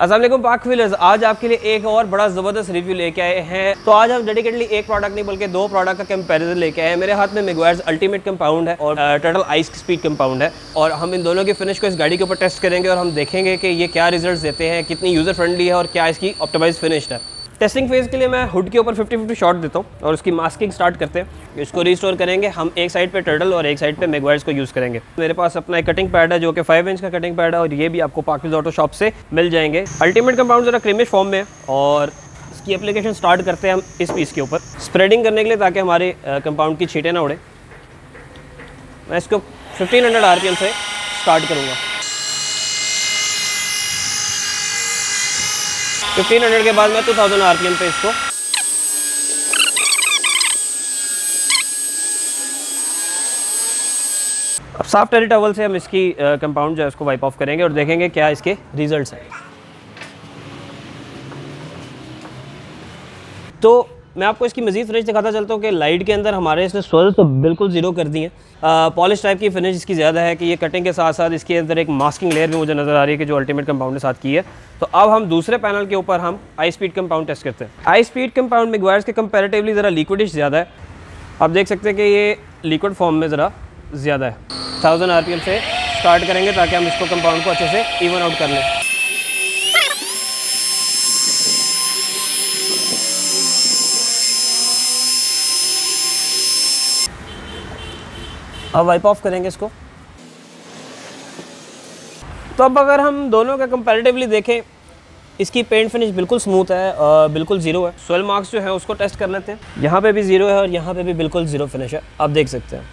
असलम पाक फिलर्स। आज आपके लिए एक और बड़ा ज़बरदस्त रिव्यू लेके आए हैं। तो आज हम डेडिकेटली एक प्रोडक्ट नहीं, बल्कि दो प्रोडक्ट का कंपैरिजन लेके आए हैं। मेरे हाथ में मेगवायर्स अल्टीमेट कंपाउंड है और टोटल आइस स्पीड कंपाउंड है। और हम इन दोनों की फिनिश को इस गाड़ी के ऊपर टेस्ट करेंगे और हम देखेंगे कि ये क्या रिज़ल्ट देते हैं, कितनी यूज़र फ्रेंडली है और क्या इसकी ऑप्टोमाइज फिनिश है। टेस्टिंग फ़ेज़ के लिए मैं हुड के ऊपर 50 50 शॉट देता हूँ और उसकी मास्किंग स्टार्ट करते हैं। इसको रिस्टोर करेंगे। हम एक साइड पे टर्टल और एक साइड पे मेगवायर्स को यूज़ करेंगे। मेरे पास अपना एक कटिंग पैड है जो कि 5 इंच का कटिंग पैड है और ये भी आपको पाकिज ऑटो शॉप से मिल जाएँगे। अल्टीमेट कंपाउंड ज़रा क्रीमिश फॉर्म में है और इसकी एप्लीकेशन स्टार्ट करते हैं हम इस पीस के ऊपर। स्प्रेडिंग करने के लिए ताकि हमारे कंपाउंड की छीटें ना उड़े। मैं इसको फिफ्टीन हंड्रेड से स्टार्ट करूँगा। 1500 के बाद मैं 2000 आरपीएम पे इसको। अब साफ़ टेरी टवल से हम इसकी कंपाउंड जो है उसको वाइप ऑफ़ करेंगे और देखेंगे क्या इसके रिजल्ट्स हैं। तो मैं आपको इसकी मजीद फिनिश दिखाता चलता हूँ कि लाइट के अंदर हमारे इसने स्वर्ल तो बिल्कुल ज़ीरो कर दी है। पॉलिश टाइप की फिनिश इसकी ज़्यादा है कि ये कटिंग के साथ साथ इसके अंदर एक मास्किंग लेयर भी मुझे नज़र आ रही है कि जो अल्टीमेट कंपाउंड के साथ की है। तो अब हम दूसरे पैनल के ऊपर हम आई स्पीड कंपाउंड टेस्ट करते हैं। आई स्पीड कंपाउंड में ग्वायर्स के कंपेरेटिवली ज़रा लिक्विडिश ज़्यादा है। आप देख सकते हैं कि ये लिक्विड फॉर्म में ज़रा ज़्यादा है। थाउज़ेंड आर से स्टार्ट करेंगे ताकि हम इसको कंपाउंड को अच्छे से इवन आउट कर लें। अब वाइप ऑफ़ करेंगे इसको। तो अब अगर हम दोनों का कंपैरेटिवली देखें, इसकी पेंट फिनिश बिल्कुल स्मूथ है और बिल्कुल ज़ीरो है। सोल मार्क्स जो है, उसको टेस्ट कर लेते हैं। यहाँ पे भी ज़ीरो है और यहाँ पे भी बिल्कुल ज़ीरो फिनिश है। आप देख सकते हैं।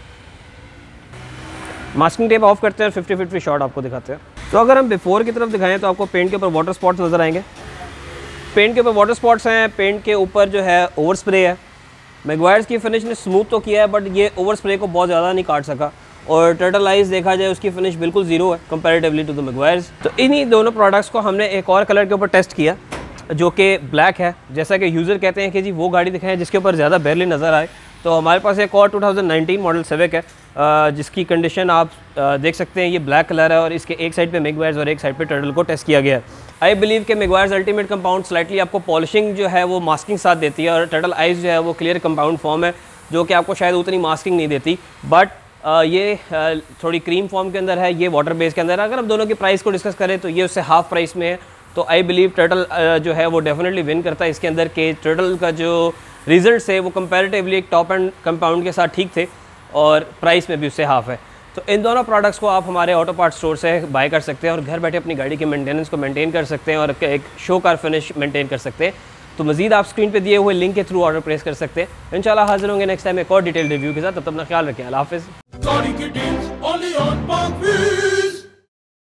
मास्किंग टेप ऑफ़ करते हैं और फिफ्टी फिफ्टी शॉट आपको दिखाते हैं। तो अगर हम बिफोर की तरफ़ दिखाएँ तो आपको पेंट के ऊपर वाटर स्पॉट्स नज़र आएँगे। पेंट के ऊपर वाटर स्पॉट्स हैं पेंट के ऊपर जो है ओवर स्प्रे है। मैगवायर्स की फिनिश ने स्मूथ तो किया है बट ये ओवर स्प्रे को बहुत ज़्यादा नहीं काट सका। और टर्टल आइज़ देखा जाए, उसकी फिनिश बिल्कुल ज़ीरो है कंपेरेटिवली टू द मेगवायर्स तो इन्हीं दोनों प्रोडक्ट्स को हमने एक और कलर के ऊपर टेस्ट किया, जो कि ब्लैक है। जैसा कि यूज़र कहते हैं कि जी, वो गाड़ी दिखाएँ जिसके ऊपर ज़्यादा बैरली नज़र आए। तो हमारे पास एक और 2019 मॉडल सेविक है जिसकी कंडीशन आप देख सकते हैं, ये ब्लैक कलर है और इसके एक साइड पे मिगवायर्स और एक साइड पे टर्टल को टेस्ट किया गया है। आई बिलीव कि मेगवायर्स अल्टीमेट कंपाउंड स्लाइटली आपको पॉलिशिंग जो है वो मास्किंग साथ देती है और टर्टल आइज़ जो है वो क्लियर कंपाउंड फॉर्म है, जो कि आपको शायद उतनी मास्किंग नहीं देती। बट ये थोड़ी क्रीम फॉर्म के अंदर है, ये वाटर बेस के अंदर है। अगर हम दोनों की प्राइस को डिस्कस करें तो ये उससे हाफ़ प्राइस में है। तो आई बिलीव टर्टल जो है वो डेफिनेटली विन करता है इसके अंदर के टर्टल का जो रिज़ल्ट है वो कंपेरेटिवली एक टॉप एंड कंपाउंड के साथ ठीक थे और प्राइस में भी उससे हाफ़ है। तो इन दोनों प्रोडक्ट्स को आप हमारे ऑटो पार्ट स्टोर से बाय कर सकते हैं और घर बैठे अपनी गाड़ी के मेंटेनेंस को मेंटेन कर सकते हैं और एक शो कार फिनिश मेंटेन कर सकते हैं। तो मजीद आप स्क्रीन पे दिए हुए लिंक के थ्रू ऑर्डर प्लेस कर सकते हैं। इंशाल्लाह हाजिर होंगे नेक्स्ट टाइम एक और डिटेल रिव्यू के साथ। तब तक अपना ख्याल रखें। अल्लाह हाफिज़।